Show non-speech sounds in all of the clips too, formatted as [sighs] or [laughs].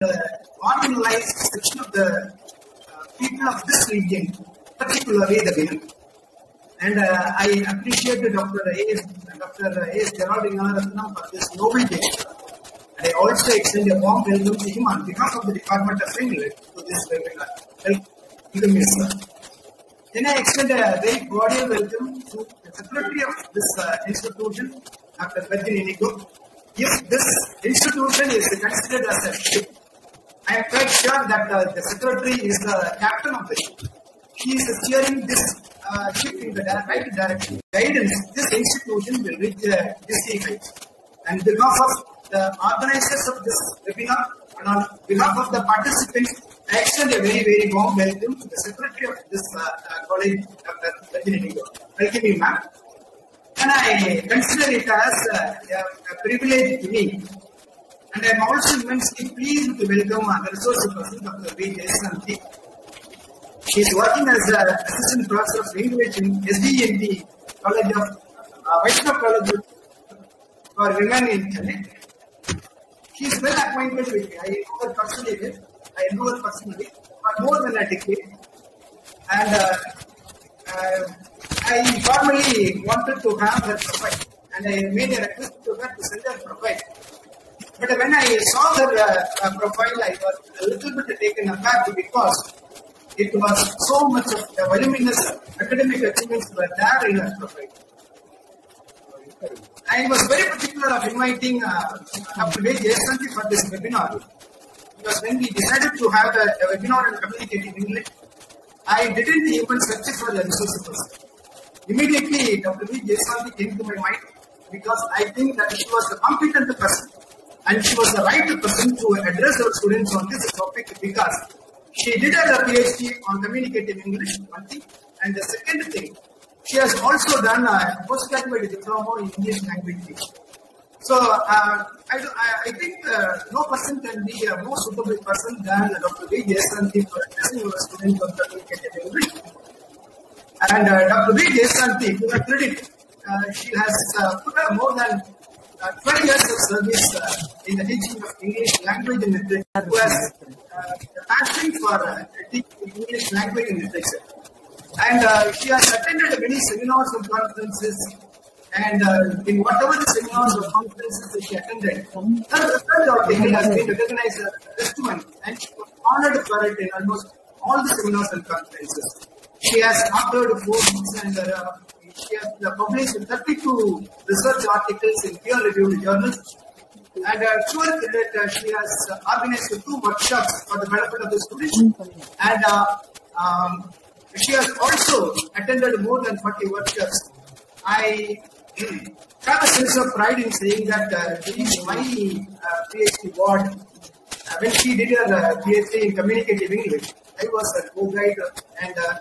the marginalized section of the uh, people of this region, particularly the women. And uh, I appreciate Dr. A.S. Dr. A.S. Ratnam for this noble gesture. And I also extend a warm welcome to him on behalf of the Department of English to this webinar. Welcome, sir. Then I extend a very cordial welcome to the secretary of this uh, institution, Dr. Virgin Inigo. If this institution is considered as a I am quite sure that uh, the secretary is the captain of the ship. He is steering this uh, ship in the right direction. Guidance, this institution will reach uh, this heights. And behalf of the organizers of this webinar and on behalf of the participants, I extend a very, very warm welcome to the secretary of this uh, uh, college, Dr. Rajini. Welcome you, ma'am. And I consider it as uh, a, a privilege to me. And I am also immensely pleased to welcome the resource person, Dr. V. Jeya Santhi. She is working as an assistant professor of English in SDNB College of uh, Vaishnav College for Women in Chennai. She is well acquainted with me. I know her personally. I know her personally for more than a decade. And uh, uh, I formally wanted to have her profile. And I made a request to her to send her profile. But when I saw her uh, uh, profile, I was a little bit taken aback because it was so much of the voluminous academic achievements were there in her profile. I was very particular of inviting uh, Dr. V. Jeya Santhi for this webinar because when we decided to have a, a webinar on communicating English, I didn't even search for the resource person. Immediately, Dr. V. Jeya Santhi came to my mind because I think that she was a competent person and she was the right person to address our students on this topic because she did a PhD on communicative English, one thing, and the second thing, she has also done a postgraduate diploma in English language teaching. So uh, I, I, think uh, no person can be a more suitable person than Dr. V. Jeya Santhi for addressing our students on communicative English. And uh, Dr. V. Jeya Santhi, to her credit, uh, she has uh, put more than uh, 12 years of service uh, in the teaching of English language and literature, who has uh, a passion for uh, teaching English language and literature. And uh, she has attended many seminars and conferences, and uh, in whatever the seminars or conferences that she attended, her research article has been recognized as a testimony, and she was honored for it in almost all the seminars and conferences. She has authored four books and she has uh, published 32 research articles in peer-reviewed journals. And uh, uh, she has uh, organized two workshops for the benefit of the students. And uh, um, she has also attended more than 40 workshops. I have a sense of pride in saying that uh, during my uh, PhD ward, uh, when she did her uh, PhD in communicative English, I was a co-guide and uh,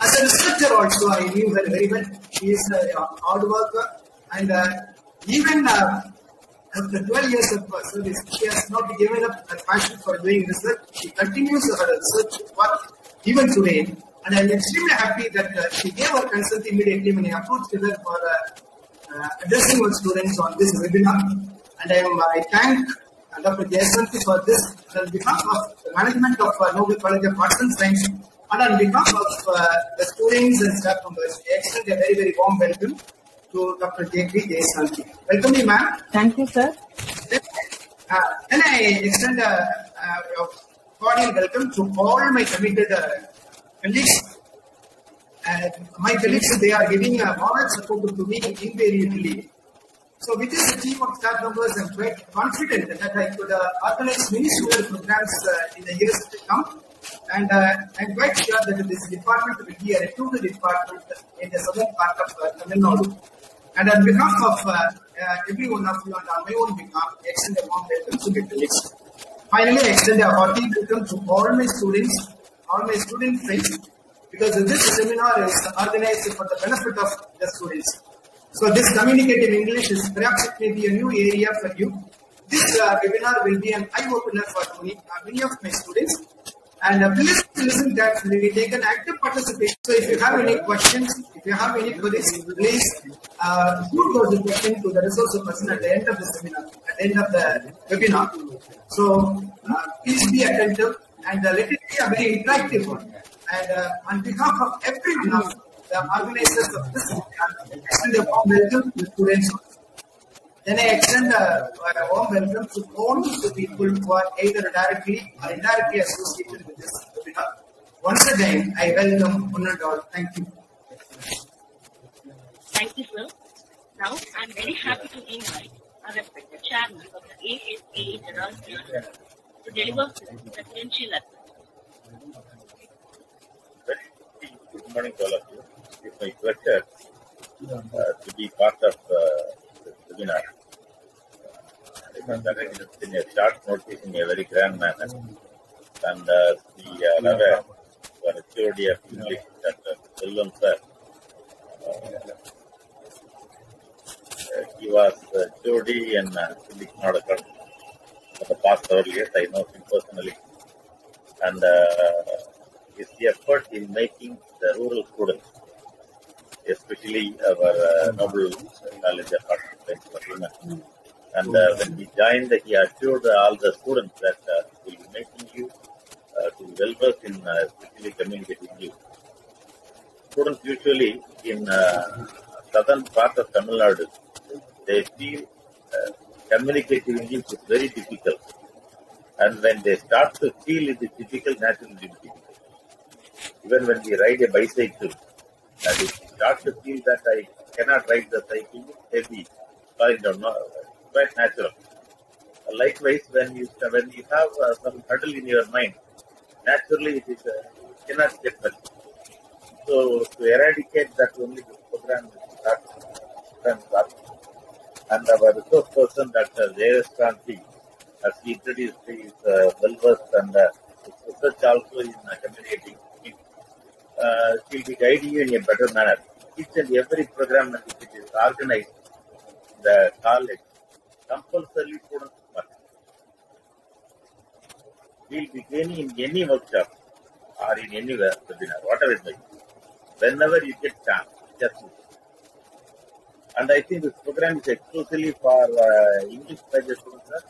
as a researcher also I knew her very well. She is a uh, hard worker and uh, even uh, after 12 years of service, she has not given up her passion for doing research. She continues her research work even today. And I'm extremely happy that uh, she gave her consent immediately when I approached her for uh, uh, addressing our students on this webinar. And I, am, I thank Dr. Jeya Santhi for this on behalf of the management of Noble College of Arts and Science and on behalf of uh, the students and staff members. we extend a very, very warm welcome to Dr. J.P. Jeya Santhi. Welcome you, ma'am. Thank you, sir. Then, uh, then I extend a, a, a cordial welcome to all my committed uh, colleagues. Uh, my colleagues, they are giving a moral support to me invariably. So with this team of staff members, I'm quite confident that I could uh, organize many student programs uh, in the years to come. And uh, I'm quite sure that this department will be a reputed department in the southern part of uh, Tamil Nadu. And on behalf of uh, every one of you and on my own behalf, I extend a warm welcome to the colleagues. Finally, I extend a hearty welcome to all my students, all my student friends, because this seminar is organized for the benefit of the students. So this communicative English is perhaps it may be a new area for you. This uh, webinar will be an eye-opener for many, uh, many of my students. And uh, please listen carefully, take an active participation. So if you have any questions, if you have any queries, please uh, shoot those questions to the resource person at the end of the seminar. At the end of the webinar. So uh, please be attentive and uh, let it be a very interactive one. And uh, on behalf of everyone of the organizers of this webinar, extend a warm welcome to the students. Then I extend a, a warm welcome to all the people who are either directly or indirectly associated with this webinar. Once again, I welcome one and all. Thank you. Thank you, sir. Now, I'm very happy to invite our respected chairman of the ASA General Theatre to deliver his presidential address. Good morning to all of you. It's my pleasure uh, to be part of uh, this webinar. Uh, I in a short notice in a very grand manner. And uh, the uh, Rava, for HOD of English, Dr. Selvam sir, uh, he was uh, HOD in uh, Sindhi Karnataka for the past several years. I know him personally. And uh, his effort in making the rural students, especially our uh, noble college of arts for women. And uh, when we joined, he assured all the students that uh, we will be making you uh, to well versed in uh, especially communicating you. Students usually in uh, southern part of Tamil Nadu, they feel uh, communicating English is very difficult. And when they start to feel it is difficult, naturally it is difficult. Even when we ride a bicycle, and if you start to feel that I cannot ride the cycle, maybe falling down, no, quite natural. Likewise, when you when you have uh, some hurdle in your mind, naturally it is uh, you cannot get well. So to eradicate that, only the program will start. program start. And our resource person, Dr. J.S. Kranti, as he introduced, he is uh, well versed and uh, research also in uh, communicating. Uh, she will be guiding you in a better manner. Each and every program that it is organized, the college, compulsorily students must. We will be gaining in any workshop or in any webinar, whatever it may be. Whenever you get chance, just. And I think this program is exclusively for uh, English major students. Sir.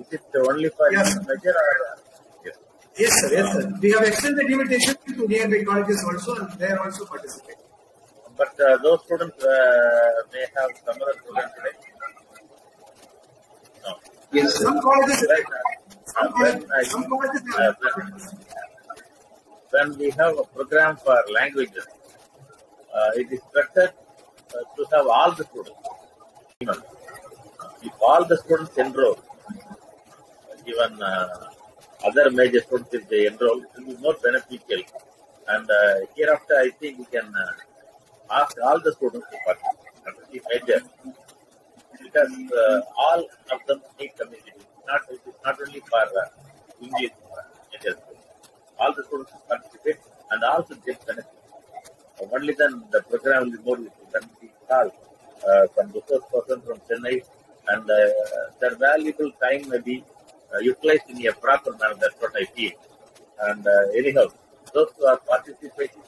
Is it only for Yes. English major or? Yes. Yes, sir. Yes, sir. We have extended invitation to nearby colleges also, and they are also participating. But uh, those students uh, may have some other program today. Yes, some colleges, Right. Some when, colleges, I, some colleges uh, when, we have a program for languages, uh, it is better uh, to have all the students. Even if all the students enroll, even uh, other major students if they enroll, it will be more beneficial. And uh, hereafter, I think we can uh, ask all the students to participate, major, because uh, all of them need communication. Not not only for uh, English uh. All the students participate and also get benefit. Uh, only then the program will be more we call uh, some resource person from Chennai and uh, their valuable time may be uh, utilized in a proper manner. That's what I feel. And uh, anyhow, those who are participating,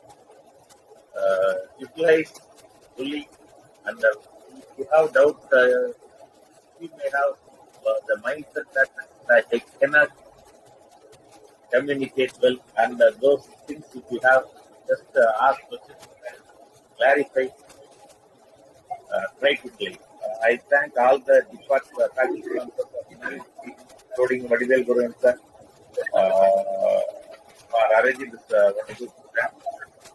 uh, utilize fully. And uh, you have doubt, uh, you may have uh, the mindset that, that I cannot communicate well. And uh, those things, if you have, just uh, ask questions, clarify, uh, play. Uh, I thank all the department uh, faculty including Vadivel Guru and sir, uh, for arranging this uh, wonderful program.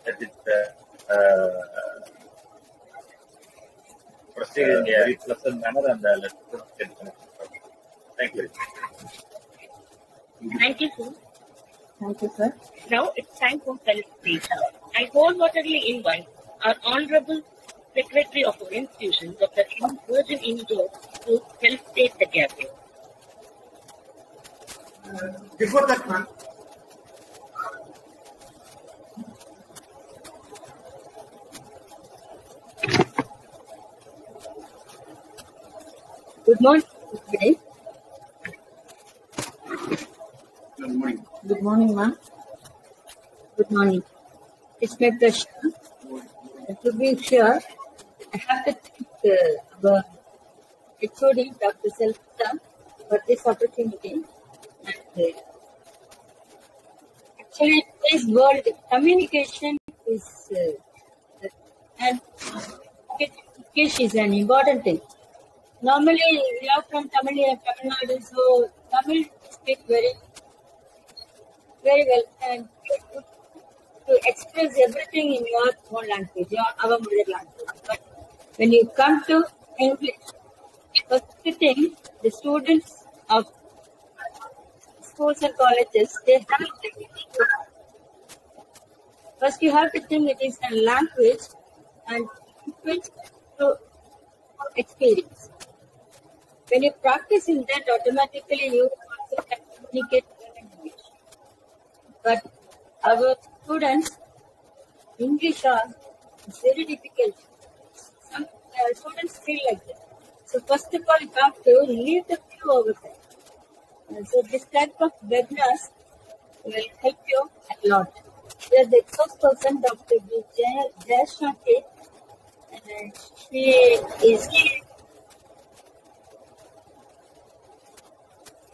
That is uh, proceed in a very pleasant manner and uh, let's get connected. Thank you. Thank you, sir. Thank you, sir. Now it's time for felicitation. I wholeheartedly invite our Honorable Secretary of our institution, Dr. M. Virgin Inigo, to felicitate the gathering. Uh, before that, ma'am, Good morning. Good morning. Good morning, ma'am. Good morning. It's my pleasure. To be here. I have to thank uh, our HOD, Dr. Selta, for this opportunity. And uh, actually, this world, communication is uh, and communication is an important thing. Normally, we are from Tamil, Tamil Nadu, so Tamil speak very, very well and to express everything in your own language, your our mother language. But when you come to English, first thing, the students of schools and colleges, they have to First, you have to think it is a language and to experience. When you practice in that, automatically you also can communicate English. But our students, English are very difficult. Some uh, students feel like that. So first of all, you have to leave the flow over there. So this type of webinars will help you a lot. There's the spokesperson, Dr. Jeya Santhi, and she is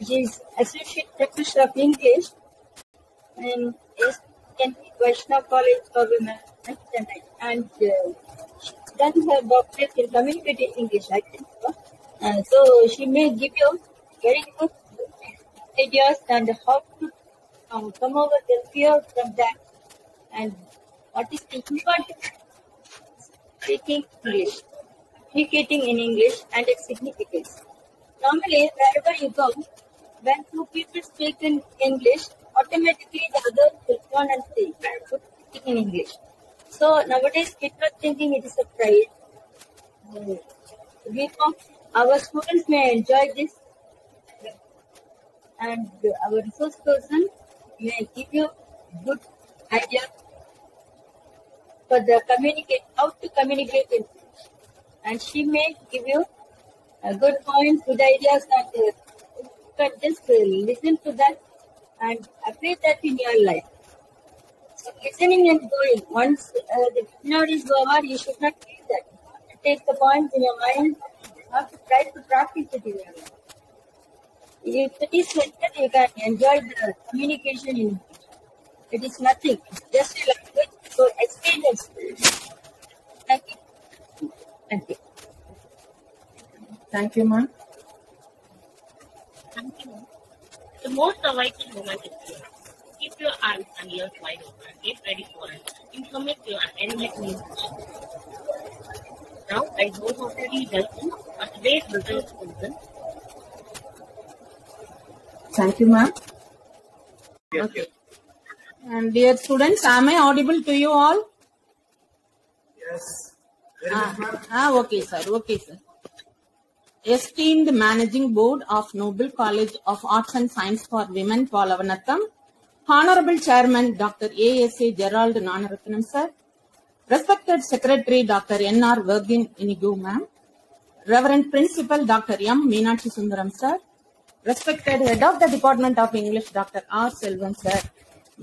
is Associate Professor of English and is in Vaishnav College for Women Chennai. And uh, she's done her doctorate in communicating English, I think so. Uh, so she may give you very good ideas and how to um, come over the fear from that and what is the importance speaking English, communicating in English and its significance. Normally, wherever you go, when two people speak in English, automatically the other will turn and say, speaking in English. So nowadays, people are thinking it is a pride. We know our students may enjoy this, and our resource person may give you good idea for the communicate how to communicate in and she may give you a good points, good ideas, and uh, can just uh, listen to that and apply that in your life. So listening and doing. Once uh, the webinar is over, you should not leave that. Take the points in your mind. You have to try to practice it in your life. If it is that, you can enjoy the communication in. It is nothing. Just a language. So experience. Thank you. Thank you. Thank you, ma'am. Thank. The most vital moment is here. Keep your eyes and ears wide open. Get ready for it. Informative and enlightening session. Now, I wholeheartedly welcome our today's results person, Thank you, ma'am. Yes, Okay. yes. And dear students, am I audible to you all? Yes. Very Ah, good, ma'am. ah, okay, sir. Okay, sir. Esteemed Managing Board of Noble College of Arts and Science for Women, Palavanatham, Honorable Chairman Dr. A.S.A. Gerald Nanaratnam, sir, Respected Secretary Dr. N.R. Virgin Inigo, ma'am, Reverend Principal Dr. M. Meenakshi Sundaram, sir, Respected Head of the Department of English Dr. R. Selvam, sir,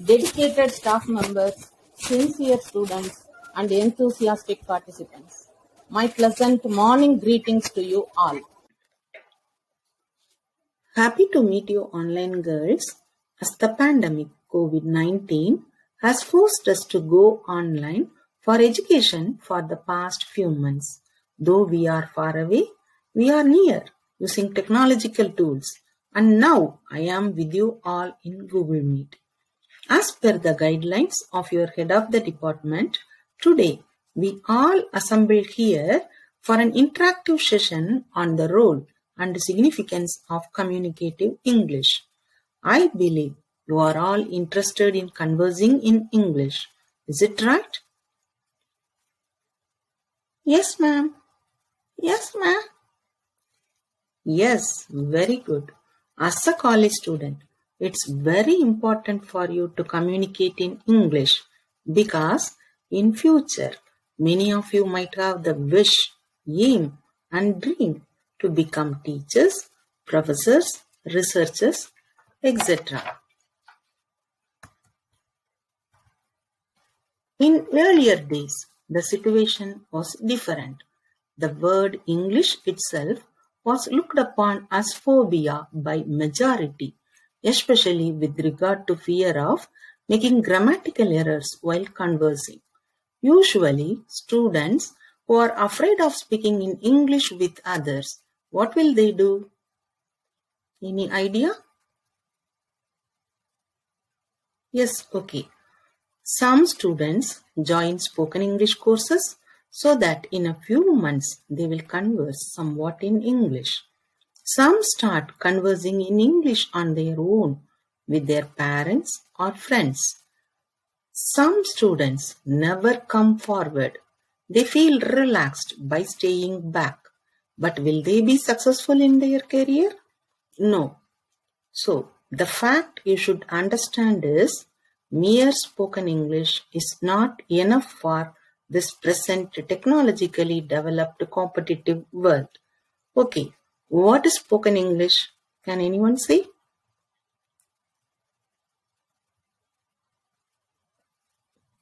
dedicated staff members, sincere students, and enthusiastic participants. My pleasant morning greetings to you all. Happy to meet you online girls as the pandemic COVID-19 has forced us to go online for education for the past few months. Though we are far away, we are near using technological tools and now I am with you all in Google Meet. As per the guidelines of your head of the department, today we all assembled here for an interactive session on the role and significance of communicative English. I believe you are all interested in conversing in English. Is it right? Yes, ma'am. Yes, ma'am. Yes, very good. As a college student, it's very important for you to communicate in English because in future, many of you might have the wish, aim and dream to become teachers, professors, researchers, etc. In earlier days, the situation was different. The word English itself was looked upon as phobia by majority, especially with regard to fear of making grammatical errors while conversing. Usually, students who are afraid of speaking in English with others, what will they do? Any idea? Yes, okay. Some students join spoken English courses so that in a few months they will converse somewhat in English. Some start conversing in English on their own with their parents or friends. Some students never come forward. They feel relaxed by staying back. But will they be successful in their career? No. So, the fact you should understand is mere spoken English is not enough for this present technologically developed competitive world. Okay, what is spoken English? Can anyone say?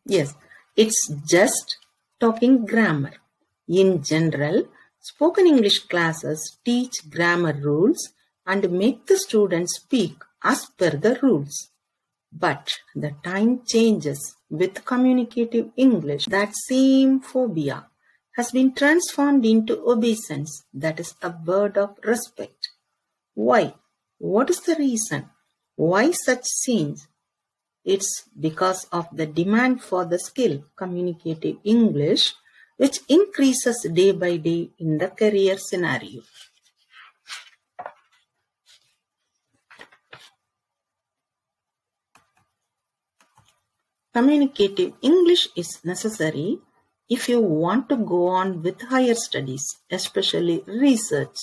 Yes, it's just talking grammar. In general, spoken English classes teach grammar rules and make the students speak as per the rules. But the time changes with communicative English. That same phobia has been transformed into obeisance, that is a word of respect. Why? What is the reason? Why such change? It's because of the demand for the skill communicative English, which increases day by day in the career scenario. Communicative English is necessary if you want to go on with higher studies, especially research.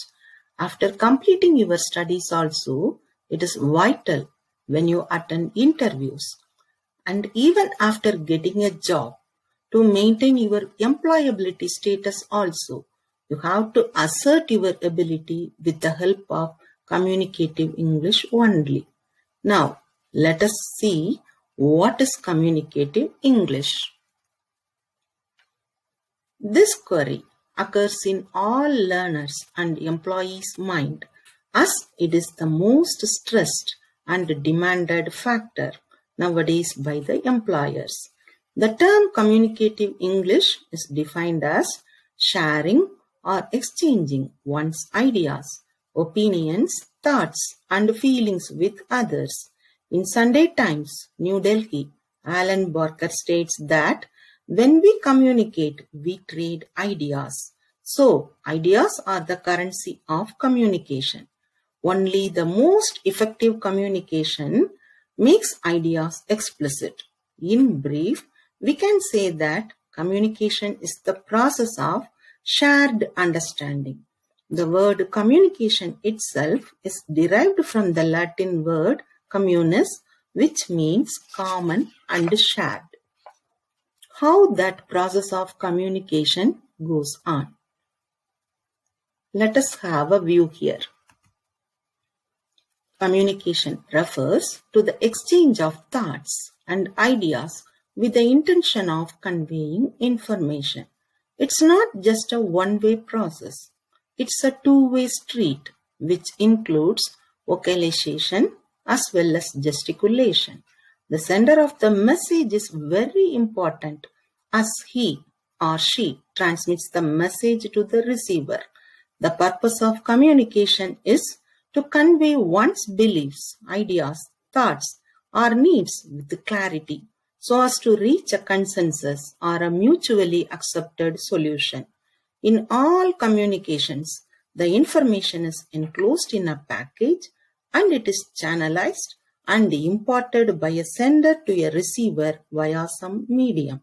After completing your studies also, it is vital when you attend interviews and even after getting a job to maintain your employability status also. You have to assert your ability with the help of communicative english only. Now let us see what is communicative english. This query occurs in all learners and employees mind as it is the most stressed and demanded factor nowadays by the employers. The term communicative English is defined as sharing or exchanging one's ideas, opinions, thoughts, and feelings with others. In Sunday Times, New Delhi, Alan Barker states that when we communicate, we trade ideas. So, ideas are the currency of communication. Only the most effective communication makes ideas explicit. In brief, we can say that communication is the process of shared understanding. The word communication itself is derived from the Latin word communis, which means common and shared. How that process of communication goes on. Let us have a view here. Communication refers to the exchange of thoughts and ideas with the intention of conveying information. It's not just a one-way process. It's a two-way street which includes vocalization as well as gesticulation. The sender of the message is very important as he or she transmits the message to the receiver. The purpose of communication is to convey one's beliefs, ideas, thoughts, or needs with clarity so as to reach a consensus or a mutually accepted solution. In all communications, the information is enclosed in a package and it is channelized and imparted by a sender to a receiver via some medium.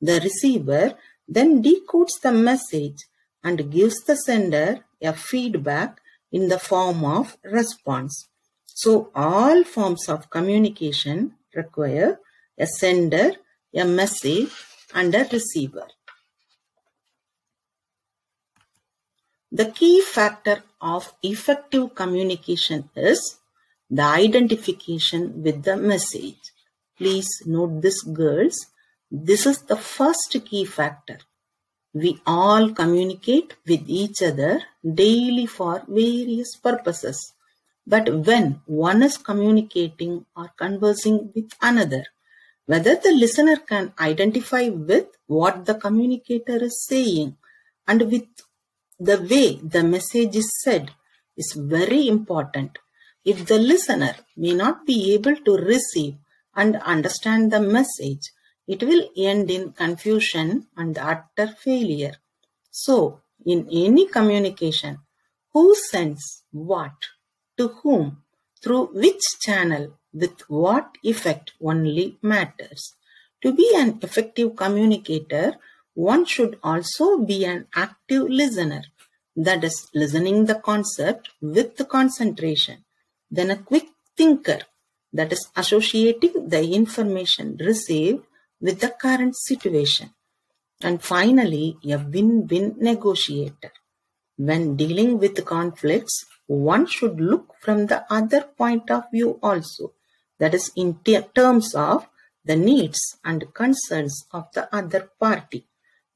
The receiver then decodes the message and gives the sender a feedback in the form of response. So all forms of communication require a sender, a message and a receiver. The key factor of effective communication is the identification with the message. Please note this girls. This is the first key factor. We all communicate with each other daily for various purposes. But when one is communicating or conversing with another, whether the listener can identify with what the communicator is saying and with the way the message is said is very important. If the listener may not be able to receive and understand the message, it will end in confusion and utter failure. So, in any communication, who sends what, to whom, through which channel, with what effect only matters. To be an effective communicator, one should also be an active listener, that is, listening the concept with the concentration. Then a quick thinker, that is, associating the information received with the current situation. And finally, a win-win negotiator. When dealing with conflicts, one should look from the other point of view also. That is in terms of the needs and concerns of the other party.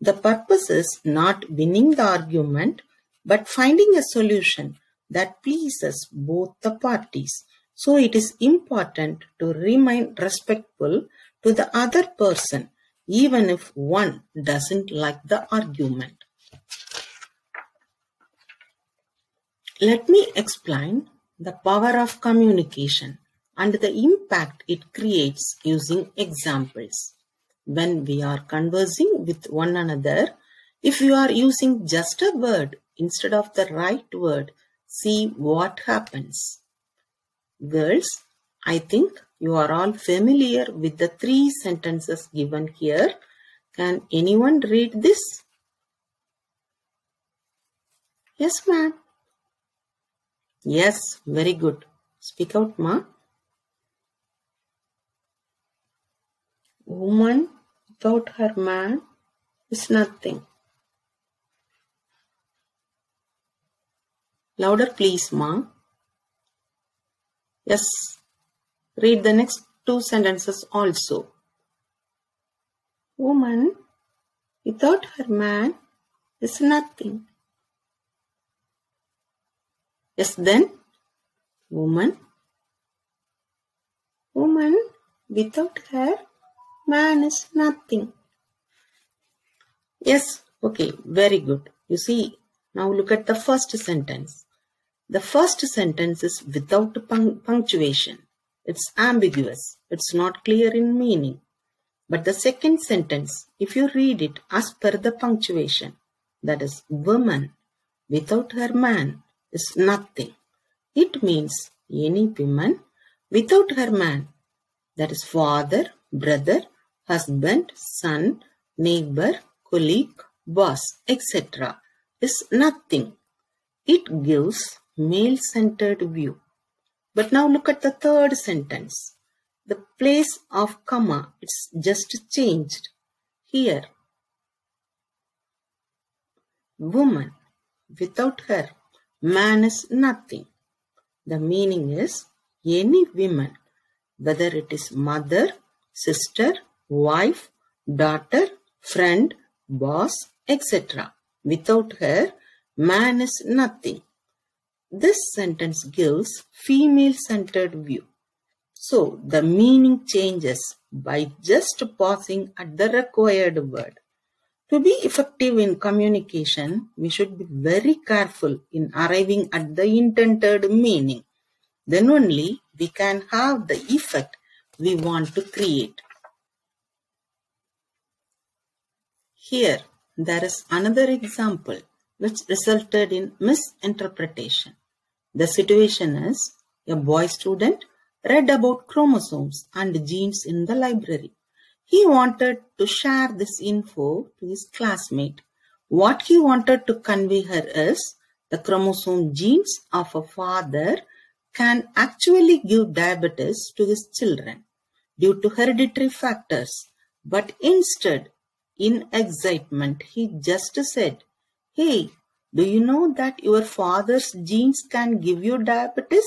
The purpose is not winning the argument, but finding a solution that pleases both the parties. So it is important to remain respectful to the other person even if one doesn't like the argument. Let me explain the power of communication and the impact it creates using examples. When we are conversing with one another, if you are using just a word instead of the right word, see what happens. Girls, I think you are all familiar with the three sentences given here. Can anyone read this? Yes, ma'am. Yes, very good. Speak out, ma. Woman without her man is nothing. Louder, please, ma. Yes, Read the next two sentences also. Woman without her man is nothing. Yes, then woman. Woman without her man is nothing. Yes, okay, very good. You see, now look at the first sentence. The first sentence is without punctuation. It's ambiguous. It's not clear in meaning. But the second sentence, if you read it as per the punctuation, that is, woman without her man is nothing. It means any woman without her man, that is, father, brother, husband, son, neighbor, colleague, boss, etc., is nothing. It gives male centered view. But now look at the third sentence. The place of comma, it's just changed. Here, woman, without her, man is nothing. The meaning is any woman, whether it is mother, sister, wife, daughter, friend, boss, etc. Without her, man is nothing. This sentence gives female-centered view. So the meaning changes by just pausing at the required word. To be effective in communication, we should be very careful in arriving at the intended meaning. Then only we can have the effect we want to create. Here, there is another example which resulted in misinterpretation. The situation is a boy student read about chromosomes and genes in the library. He wanted to share this info to his classmate. What he wanted to convey her is the chromosome genes of a father can actually give diabetes to his children due to hereditary factors. But instead, in excitement, he just said, Hey, do you know that your father's genes can give you diabetes?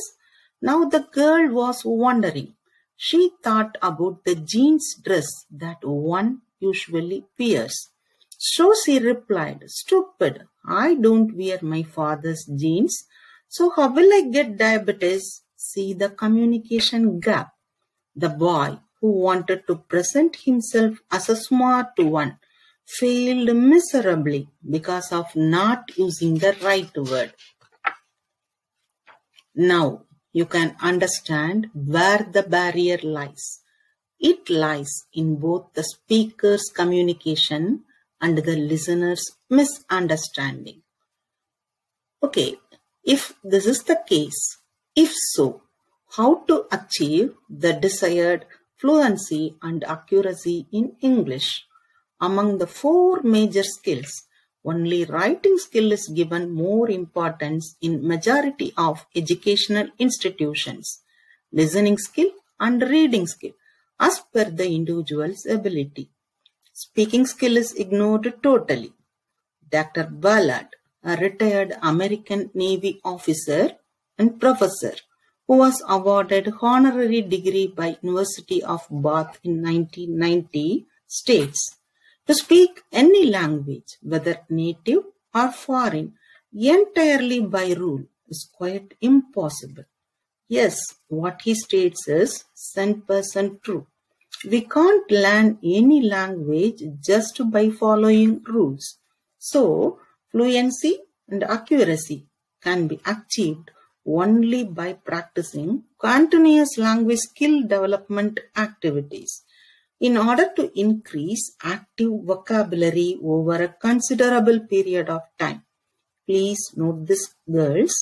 Now the girl was wondering. She thought about the jeans dress that one usually wears. So she replied, Stupid, I don't wear my father's jeans, so how will I get diabetes? See the communication gap. The boy who wanted to present himself as a smart one failed miserably because of not using the right word. Now you can understand where the barrier lies. It lies in both the speaker's communication and the listener's misunderstanding. Okay, if this is the case, if so, how to achieve the desired fluency and accuracy in English? Among the four major skills, only writing skill is given more importance in majority of educational institutions. Listening skill and reading skill as per the individual's ability. Speaking skill is ignored totally. Dr. Ballard, a retired American Navy officer and professor who was awarded honorary degree by University of Bath in 1990, states, to speak any language, whether native or foreign, entirely by rule is quite impossible. Yes, what he states is 100% true. We can't learn any language just by following rules. So, fluency and accuracy can be achieved only by practicing continuous language skill development activities. In order to increase active vocabulary over a considerable period of time, please note this girls.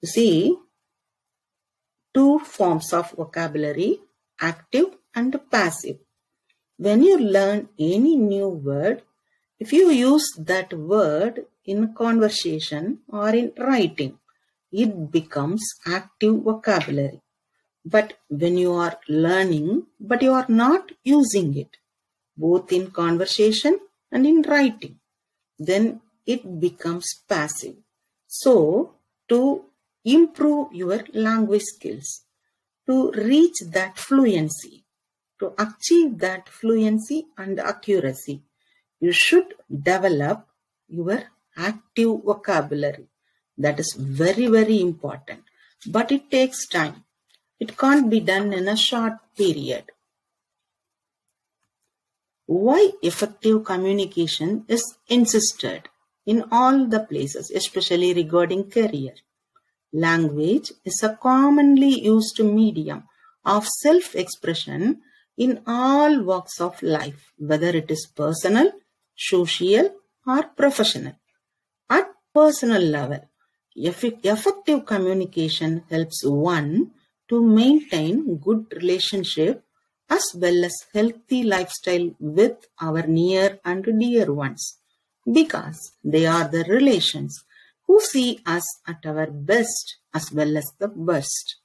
You see, two forms of vocabulary, active and passive. When you learn any new word, if you use that word in conversation or in writing, it becomes active vocabulary. But when you are learning, but you are not using it, both in conversation and in writing, then it becomes passive. So, to improve your language skills, to reach that fluency, to achieve that fluency and accuracy, you should develop your active vocabulary. That is very, very important. But it takes time. It can't be done in a short period. Why effective communication is insisted in all the places, especially regarding career. Language is a commonly used medium of self-expression in all walks of life, whether it is personal, social, or professional. At personal level, effective communication helps one to maintain good relationship as well as healthy lifestyle with our near and dear ones because they are the relations who see us at our best as well as the worst.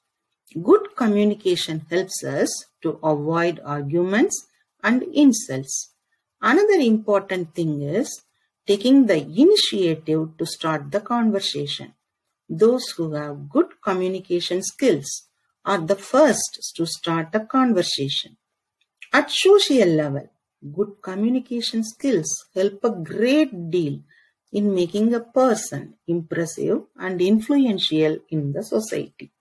Good communication helps us to avoid arguments and insults. Another important thing is taking the initiative to start the conversation. Those who have good communication skills are the first to start a conversation. At social level, good communication skills help a great deal in making a person impressive and influential in the society.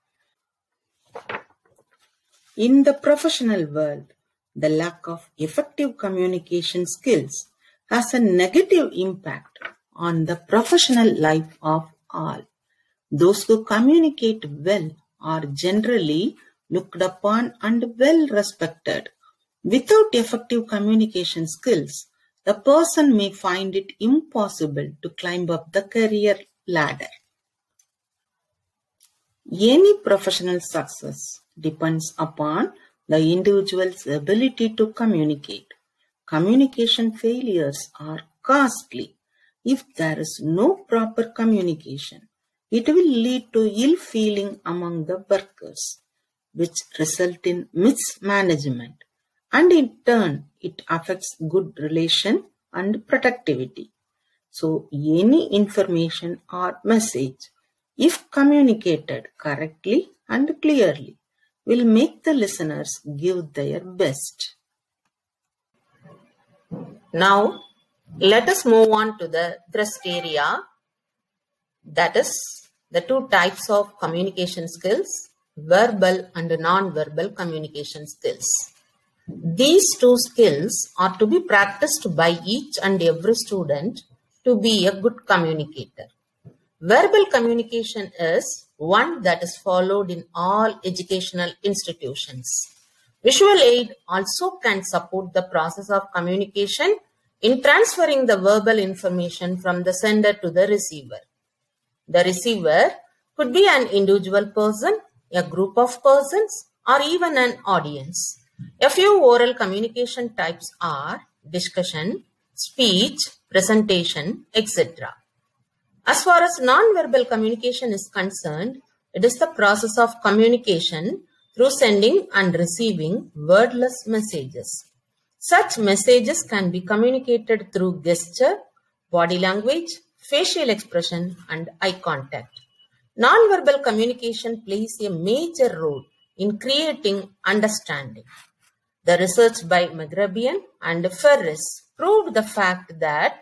In the professional world, the lack of effective communication skills has a negative impact on the professional life of all. Those who communicate well are generally looked upon and well respected. Without effective communication skills, the person may find it impossible to climb up the career ladder. Any professional success depends upon the individual's ability to communicate. Communication failures are costly if there is no proper communication. It will lead to ill feeling among the workers, which result in mismanagement, and in turn, it affects good relation and productivity. So, any information or message, if communicated correctly and clearly, will make the listeners give their best. Now, Let us move on to the thrust area. That is the two types of communication skills, verbal and non-verbal communication skills. These two skills are to be practiced by each and every student to be a good communicator. Verbal communication is one that is followed in all educational institutions. Visual aid also can support the process of communication in transferring the verbal information from the sender to the receiver. The receiver could be an individual person, a group of persons, or even an audience. A few oral communication types are discussion, speech, presentation, etc. As far as non-verbal communication is concerned, it is the process of communication through sending and receiving wordless messages. Such messages can be communicated through gesture, body language, facial expression, and eye contact. Nonverbal communication plays a major role in creating understanding. The research by Mehrabian and Ferris proved the fact that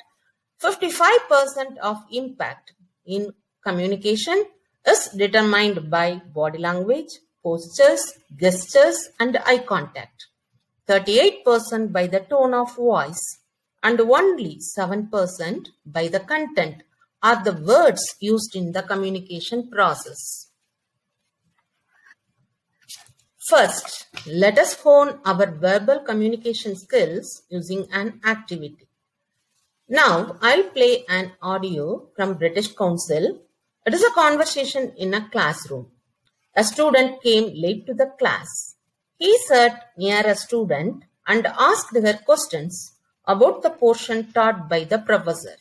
55% of impact in communication is determined by body language, postures, gestures, and eye contact. 38% by the tone of voice, and only 7% by the content are the words used in the communication process. First, let us hone our verbal communication skills using an activity. Now, I'll play an audio from British Council. It is a conversation in a classroom. A student came late to the class. He sat near a student and asked her questions about the portion taught by the professor.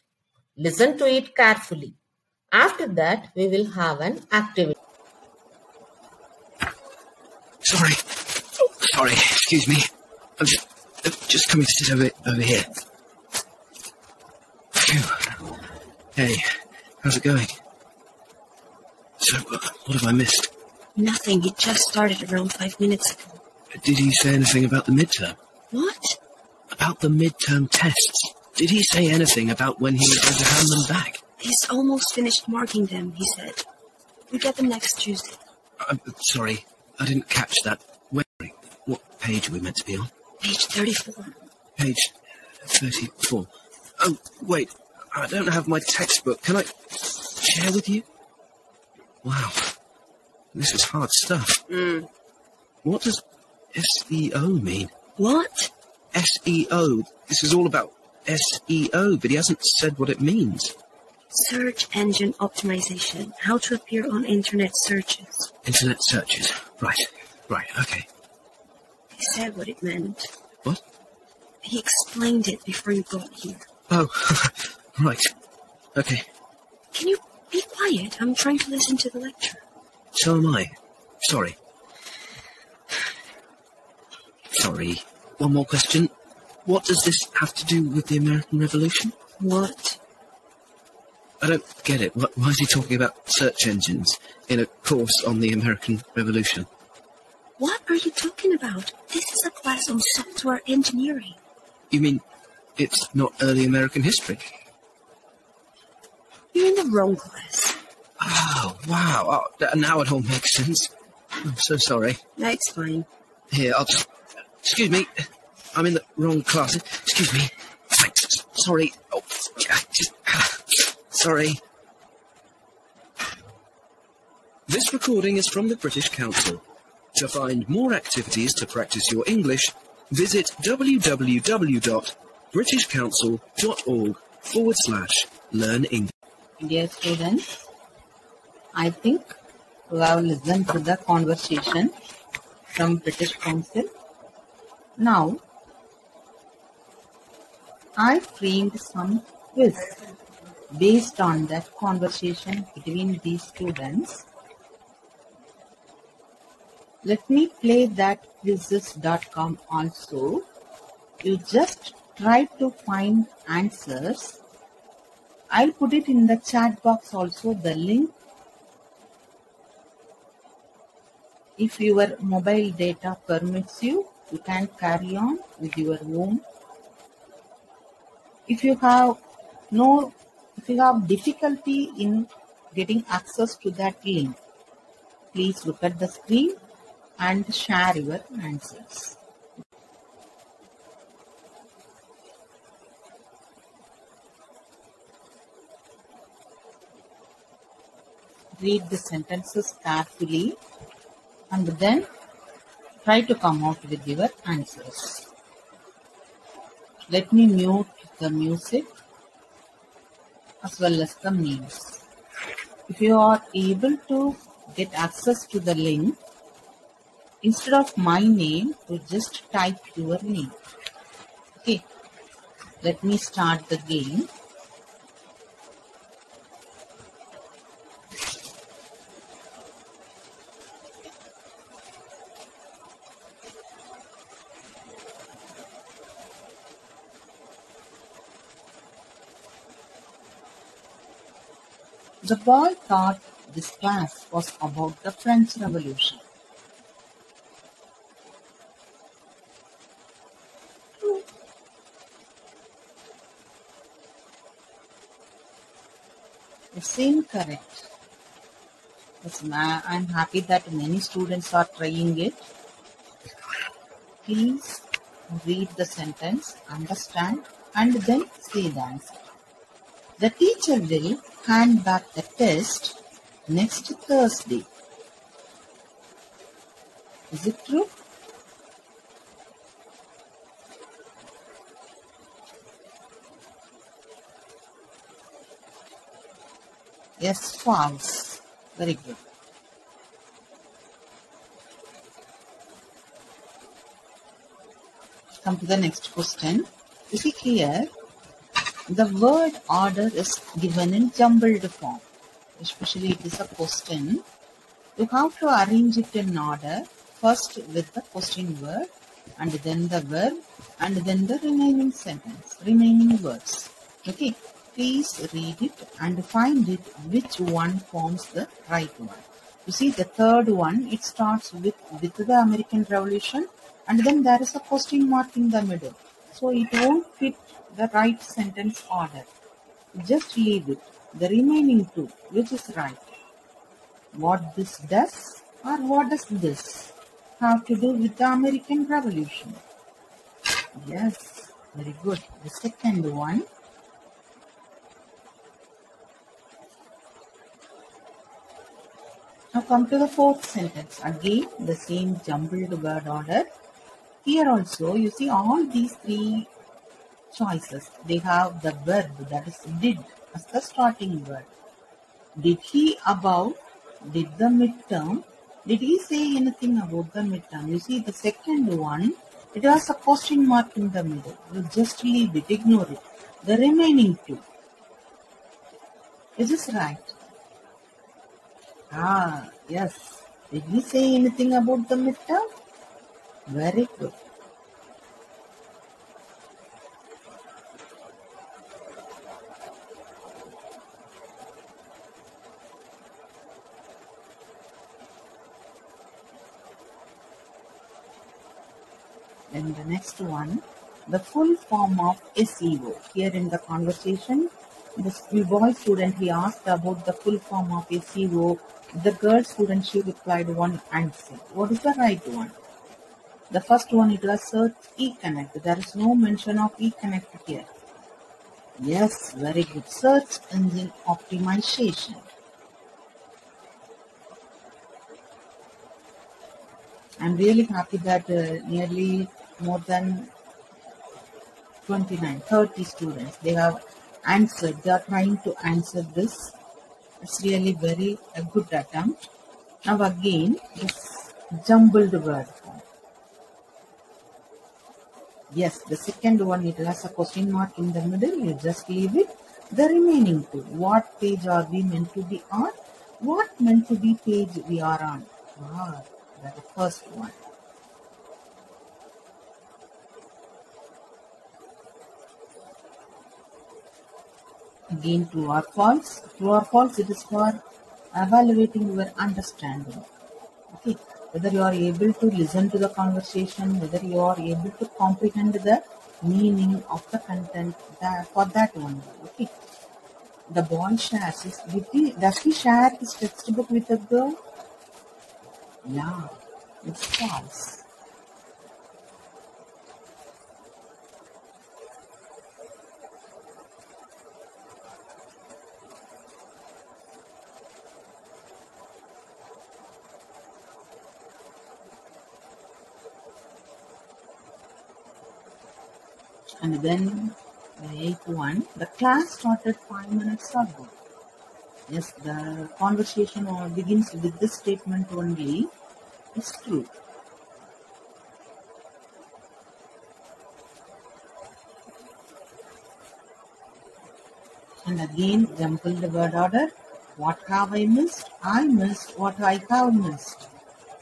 Listen to it carefully. After that, we will have an activity. Sorry. Oh, sorry. Excuse me. I'm just, I'm just coming to sit over, over here. Phew. Hey, how's it going? So, what have I missed? Nothing. He just started around five minutes ago. Did he say anything about the midterm? What? About the midterm tests? Did he say anything about when he was going to hand them back? He's almost finished marking them, he said. We get them next Tuesday. I'm sorry, I didn't catch that. Where, what page are we meant to be on? Page 34. Page 34. Oh, wait, I don't have my textbook. Can I share with you? Wow, this is hard stuff. Mm. What does SEO mean? What? SEO. This is all about SEO, but he hasn't said what it means. Search engine optimization. How to appear on internet searches. Internet searches. Right, right, okay. He said what it meant. What? He explained it before you got here. Oh, [laughs] right. Okay, Can you be quiet? I'm trying to listen to the lecture. so am I. Sorry. [sighs] Sorry. One more question. What does this have to do with the American Revolution? What? I don't get it. Wh- Why is he talking about search engines in a course on the American Revolution? What are you talking about? This is a class on software engineering. You mean it's not early American history? You're in the wrong class. Oh, wow. Oh, now it all makes sense. I'm so sorry. That's fine. Here, I'll just. Excuse me. I'm in the wrong class. Excuse me. Sorry. Oh. Sorry. This recording is from the British Council. To find more activities to practice your English, visit www.britishcouncil.org forward slash learn English. Dear students, I think we have listened to the conversation from British Council. Now, I framed some quiz based on that conversation between these students. Let me play that quizizz.com also. You just try to find answers I'll put it in the chat box also the link. If your mobile data permits you, you can carry on with your own If you have no, if you have difficulty in getting access to that link, please look at the screen and share your answers. Read the sentences carefully and then try to come out with your answers. Let me mute the music as well as the names. If you are able to get access to the link, instead of my name, you just type your name. Okay, let me start the game. The boy thought this class was about the French Revolution. It's incorrect. Yes, ma- I'm happy that many students are trying it. Please read the sentence, understand, and then say the answer. The teacher will hand back the test next Thursday. Is it true? Yes, false. Very good. Come to the next question. Is it here, the word order is given in jumbled form. Especially it is a question. You have to arrange it in order. First with the question word and then the verb and then the remaining sentence, remaining words. Okay. Please read it and find it which one forms the right one. You see the third one, it starts with with the American Revolution and then there is a question mark in the middle. So it won't fit the right sentence order. Just leave it. The remaining two, which is right. What this does or what does this have to do with the American Revolution? Yes, very good. The second one, Now come to the fourth sentence. Again, the same jumbled word order. Here also, you see all these three choices. They have the verb that is did as the starting word. Did he about, did the midterm, did he say anything about the midterm? You see the second one, it has a question mark in the middle. You just leave it, ignore it. The remaining two. Is this right? Ah, yes. Did he say anything about the midterm? Very good. Then the next one, the full form of SEO. Here in the conversation, this boy student he asked about the full form of SEO. The girl student she replied one answer. What is the right one? The first one it was search eConnect. There is no mention of eConnect here. Yes, very good. Search engine optimization. I'm really happy that uh, nearly more than 29, 30 students, they have answered, they are trying to answer this. It's really very a good attempt. Now again, this jumbled word. Yes, the second one, it has a question mark in the middle. You just leave it. The remaining two, what page are we meant to be on? What meant to be page we are on? Ah, the first one. Again, true or false. True or false, it is for evaluating your understanding. Okay, whether you are able to listen to the conversation, whether you are able to comprehend the meaning of the content that, for that one. Okay. The boy shares his, he, does he share his textbook with the girl? Yeah, it's false. And then the eighth one, the class started five minutes ago. Yes, the conversation begins with this statement only. It's true. And again, jumble the word order. What have I missed? I missed what I have missed.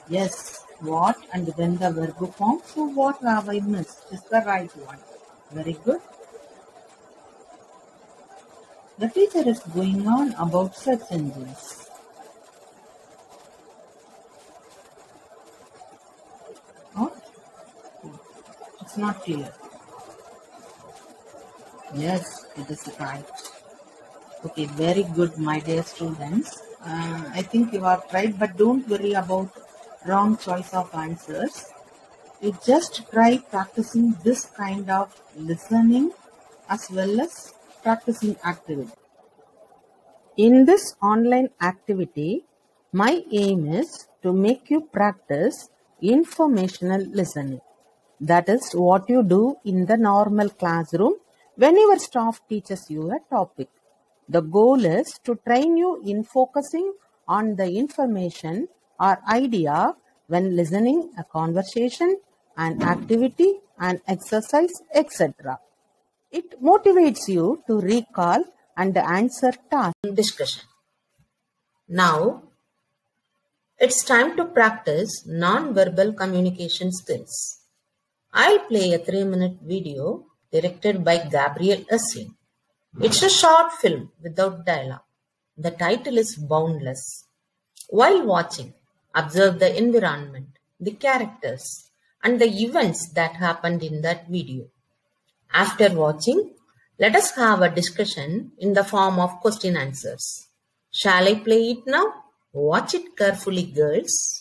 Yes, what and then the verb form. So what have I missed is the right one. Very good. The teacher is going on about search engines. Oh, it's not clear. Yes, it is right. Okay, very good, my dear students. Uh, I think you are right, but don't worry about wrong choice of answers. You just try practicing this kind of listening as well as practicing activity. In this online activity, my aim is to make you practice informational listening. That is what you do in the normal classroom when your staff teaches you a topic. The goal is to train you in focusing on the information or idea when listening a conversation, an activity, an exercise, etc. It motivates you to recall and answer task discussion. Now, it's time to practice non-verbal communication skills. I'll play a three-minute video directed by Gabriel Esslin. It's a short film without dialogue. The title is Boundless. While watching, observe the environment, the characters, and the events that happened in that video. After watching, let us have a discussion in the form of question answers. Shall I play it now? Watch it carefully, girls.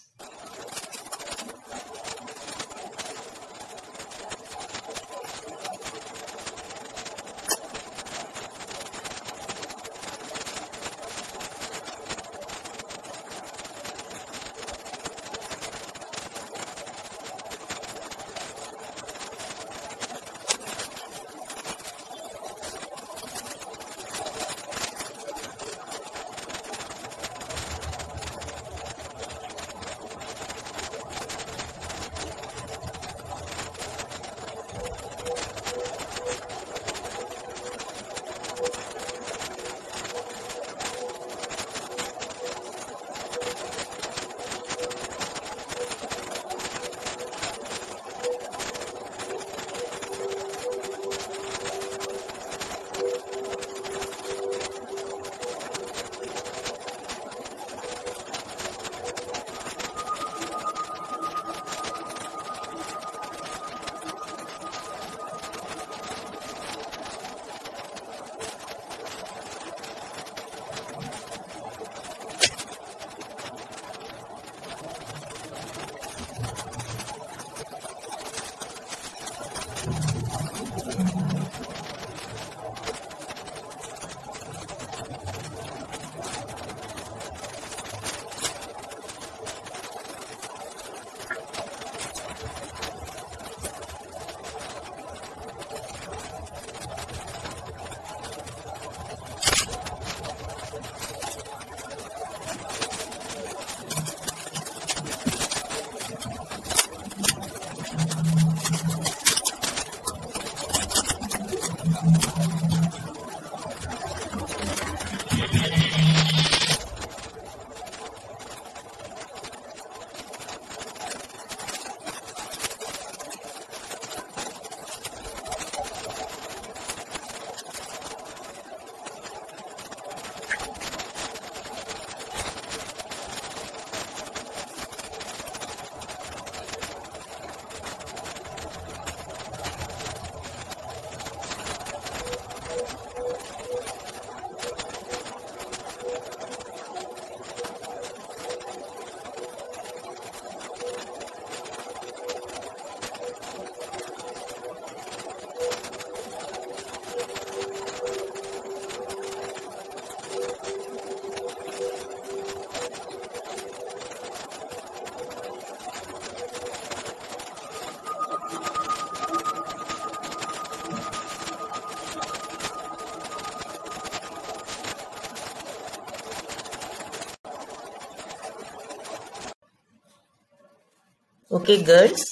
Okay, girls,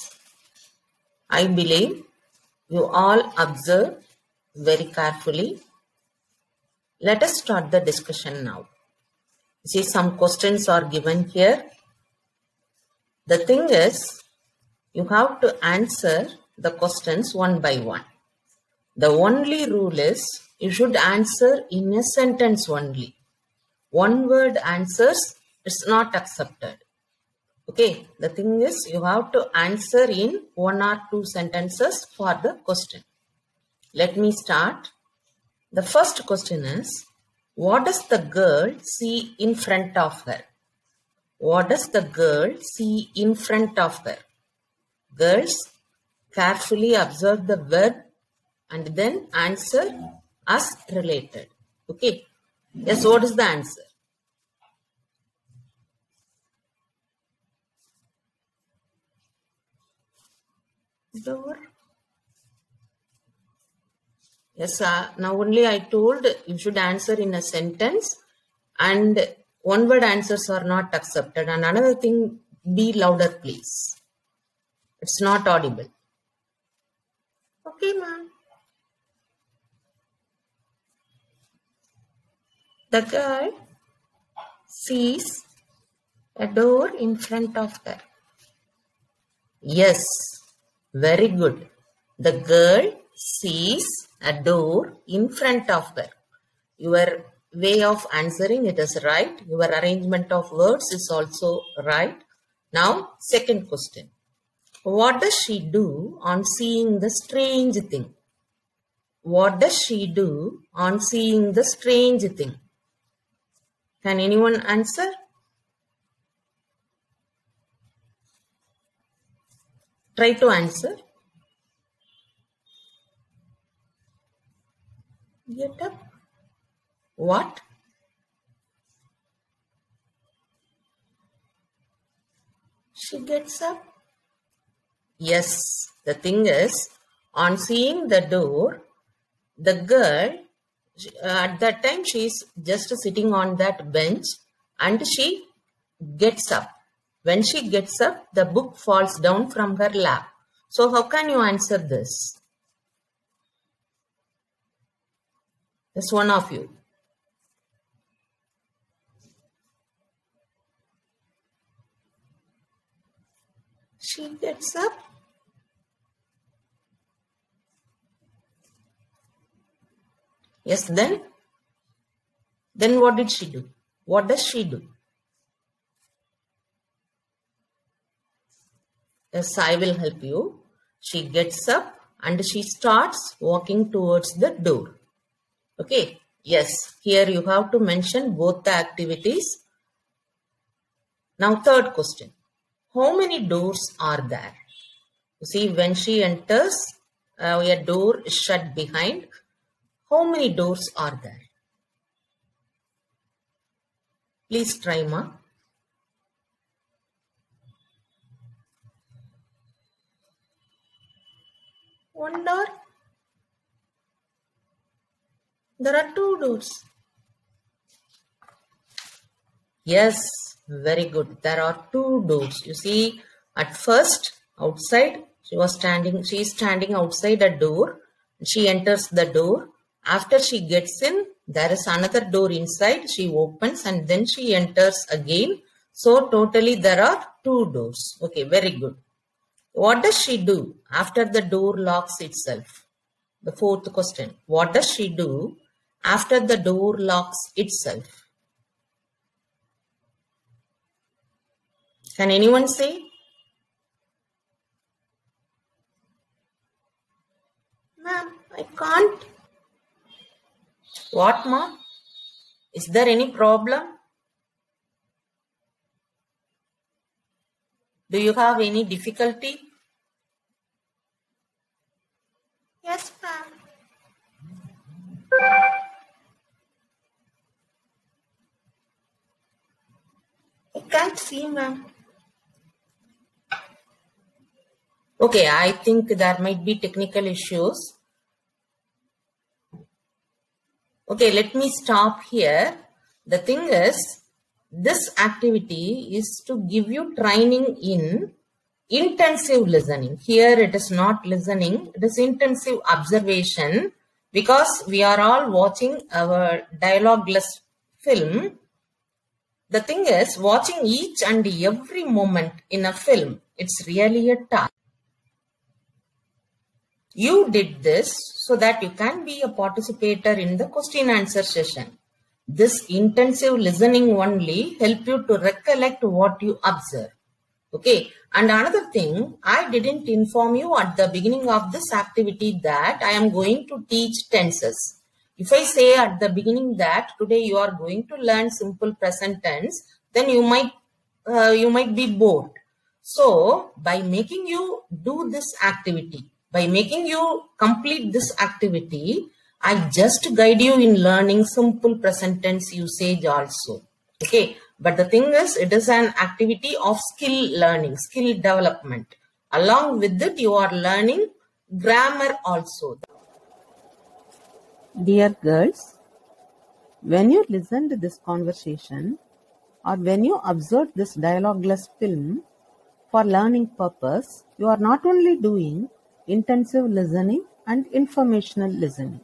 I believe you all observe very carefully. Let us start the discussion now. See, some questions are given here. The thing is, you have to answer the questions one by one. The only rule is you should answer in a sentence only. One word answers is not accepted. Okay, the thing is you have to answer in one or two sentences for the question. Let me start. The first question is, what does the girl see in front of her? What does the girl see in front of her? Girls, carefully observe the verb and then answer as related. Okay. Yes, what is the answer? Door. Yes, uh, now only I told you should answer in a sentence and one word answers are not accepted. And another thing, be louder, please. It's not audible. Okay, ma'am. The girl sees a door in front of her. Yes, very good. The girl sees a door in front of her. Your way of answering it is right. Your arrangement of words is also right. Now, second question. What does she do on seeing the strange thing? What does she do on seeing the strange thing? Can anyone answer? Try to answer. Get up. What? She gets up. Yes, the thing is, on seeing the door, the girl, uh, at that time, she is just sitting on that bench and she gets up. When she gets up, the book falls down from her lap. So, how can you answer this? Just one of you. She gets up. Yes, then? Then what did she do? What does she do? Yes, I will help you. She gets up and she starts walking towards the door. Okay. Yes, here you have to mention both the activities. Now, third question. How many doors are there? You see, when she enters, uh, a door is shut behind. How many doors are there? Please try, ma. One door. There are two doors. Yes, very good. There are two doors. You see, at first, outside, she was standing, she is standing outside a door. She enters the door. After she gets in, there is another door inside. She opens and then she enters again. So, totally there are two doors. Okay, very good. What does she do after the door locks itself? The fourth question. What does she do after the door locks itself? Can anyone say? Ma'am, I can't. What, ma'am? Is there any problem? Do you have any difficulty? Yes, ma'am. I can't see, ma'am. Okay, I think there might be technical issues. Okay, let me stop here. The thing is, this activity is to give you training in intensive listening. Here it is not listening, it is intensive observation because we are all watching our dialogueless film. The thing is, watching each and every moment in a film, it's really a task. You did this so that you can be a participator in the question answer session. This intensive listening only help you to recollect what you observe. Okay. And another thing, I didn't inform you at the beginning of this activity that I am going to teach tenses. If I say at the beginning that today you are going to learn simple present tense, then you might uh, you might be bored. So by making you do this activity, by making you complete this activity, I just guide you in learning simple present tense usage also. Okay. But the thing is, it is an activity of skill learning, skill development. Along with it, you are learning grammar also. Dear girls, when you listen to this conversation or when you observe this dialogueless film for learning purpose, you are not only doing intensive listening and informational listening.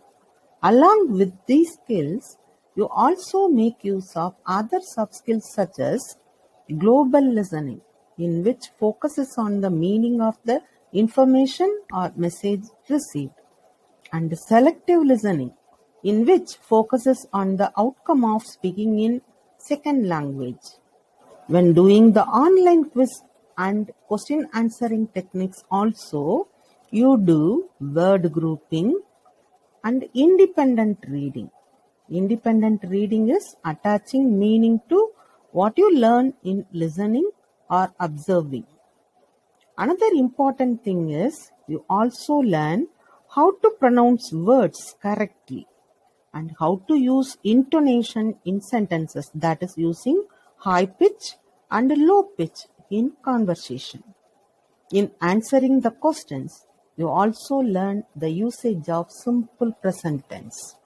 Along with these skills, you also make use of other sub-skills such as global listening, in which focuses on the meaning of the information or message received, and selective listening, in which focuses on the outcome of speaking in second language. When doing the online quiz and question answering techniques also, you do word grouping and independent reading. Independent reading is attaching meaning to what you learn in listening or observing. Another important thing is you also learn how to pronounce words correctly and how to use intonation in sentences that is using high pitch and low pitch in conversation. In answering the questions, you also learn the usage of simple present tense.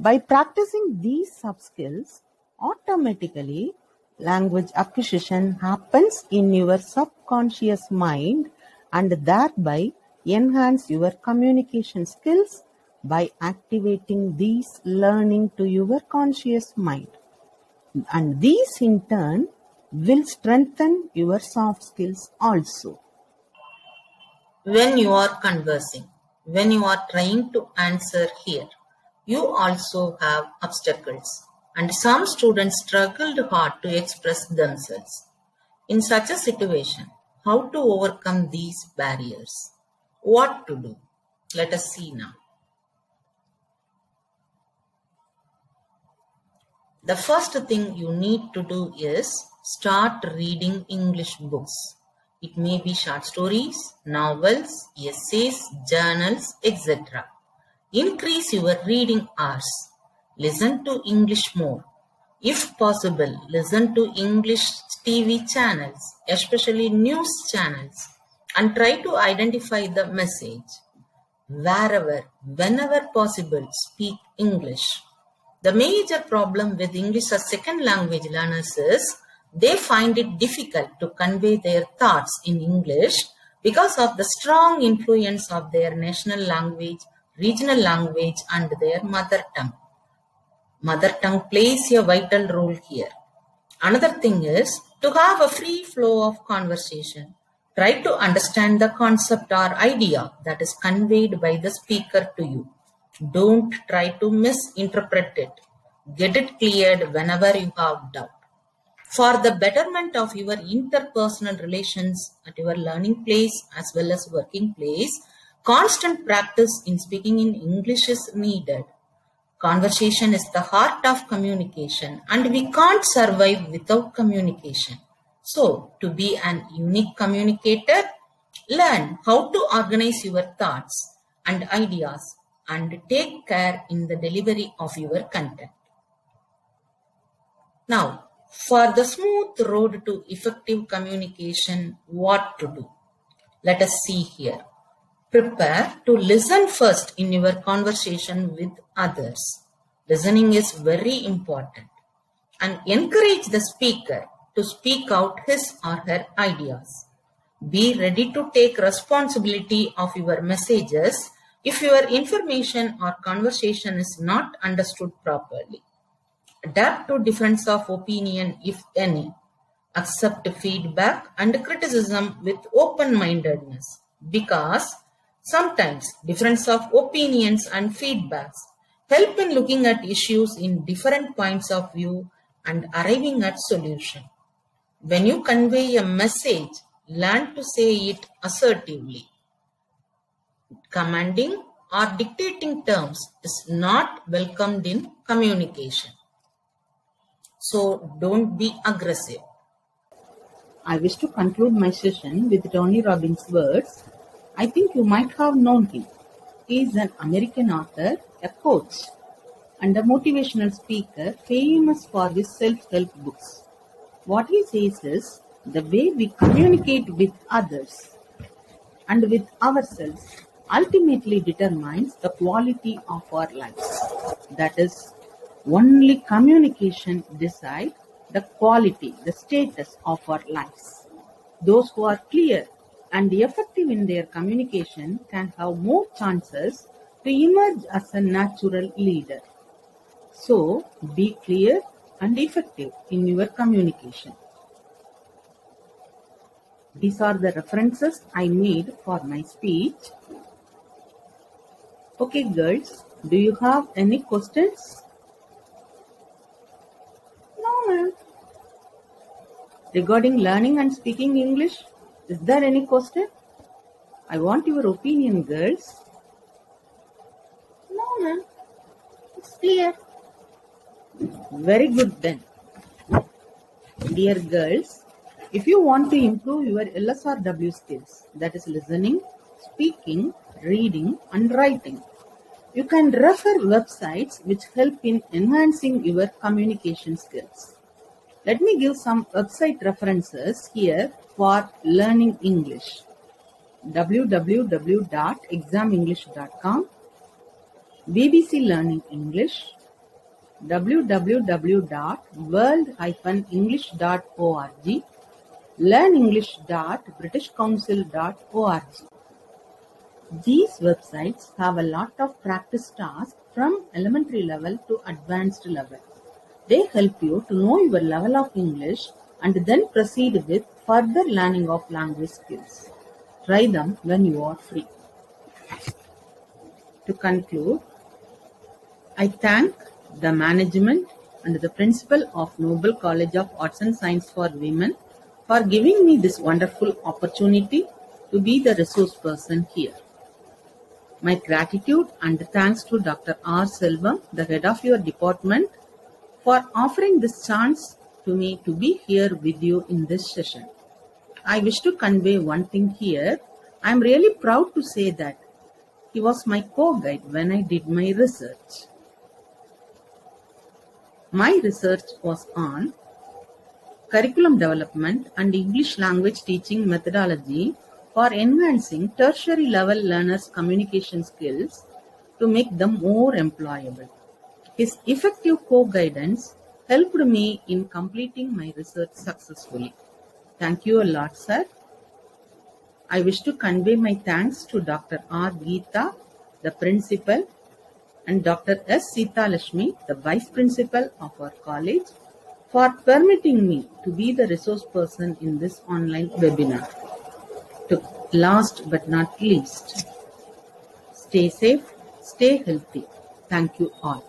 By practicing these sub skills, automatically language acquisition happens in your subconscious mind and thereby enhance your communication skills by activating these learning to your conscious mind. And these in turn will strengthen your soft skills also. When you are conversing, when you are trying to answer here, you also have obstacles and some students struggled hard to express themselves. In such a situation, how to overcome these barriers? What to do? Let us see now. The first thing you need to do is start reading English books. It may be short stories, novels, essays, journals, etc. Increase your reading hours. Listen to English more. If possible, listen to English TV channels, especially news channels, and try to identify the message. Wherever, whenever possible, speak English. The major problem with English as second language learners is they find it difficult to convey their thoughts in English because of the strong influence of their national language regional language and their mother tongue. Mother tongue plays a vital role here. Another thing is to have a free flow of conversation. Try to understand the concept or idea that is conveyed by the speaker to you. Don't try to misinterpret it. Get it cleared whenever you have doubt. For the betterment of your interpersonal relations at your learning place as well as working place, Constant practice in speaking in English is needed. Conversation is the heart of communication and we can't survive without communication. So, to be an unique communicator, learn how to organize your thoughts and ideas and take care in the delivery of your content. Now, for the smooth road to effective communication, what to do? Let us see here. Prepare to listen first in your conversation with others. Listening is very important. And encourage the speaker to speak out his or her ideas. Be ready to take responsibility of your messages if your information or conversation is not understood properly. Adapt to difference of opinion if any. Accept feedback and criticism with open-mindedness because sometimes difference of opinions and feedbacks help in looking at issues in different points of view and arriving at solution. When you convey a message, learn to say it assertively. Commanding or dictating terms is not welcomed in communication. So don't be aggressive. I wish to conclude my session with Tony Robbins' words. I think you might have known him. He is an American author, a coach, and a motivational speaker famous for his self-help books. What he says is, the way we communicate with others and with ourselves ultimately determines the quality of our lives. That is, only communication decide the quality, the status of our lives. Those who are clear and effective in their communication can have more chances to emerge as a natural leader. So, be clear and effective in your communication. These are the references I made for my speech. Okay, girls, do you have any questions? No, ma'am. Regarding learning and speaking English, is there any question? I want your opinion, girls. No, ma'am. It's clear. Very good then. Dear girls, if you want to improve your LSRW skills, that is listening, speaking, reading and writing, you can refer websites which help in enhancing your communication skills. Let me give some website references here for learning English. www.examenglish.com BBC Learning English www.world-english.org learnenglish.britishcouncil.org These websites have a lot of practice tasks from elementary level to advanced level. They help you to know your level of English and then proceed with further learning of language skills. Try them when you are free. To conclude, I thank the management and the principal of Noble College of Arts and Science for Women for giving me this wonderful opportunity to be the resource person here. My gratitude and thanks to Dr. R. Selvam, the head of your department, for offering this chance to me to be here with you in this session. I wish to convey one thing here. I am really proud to say that he was my co-guide when I did my research. My research was on curriculum development and English language teaching methodology for enhancing tertiary level learners' communication skills to make them more employable. His effective co-guidance helped me in completing my research successfully. Thank you a lot, sir. I wish to convey my thanks to Dr. R. Geeta, the principal, and Dr. S. Sita Lashmi, the vice principal of our college, for permitting me to be the resource person in this online webinar. To last but not least, stay safe, stay healthy. Thank you all.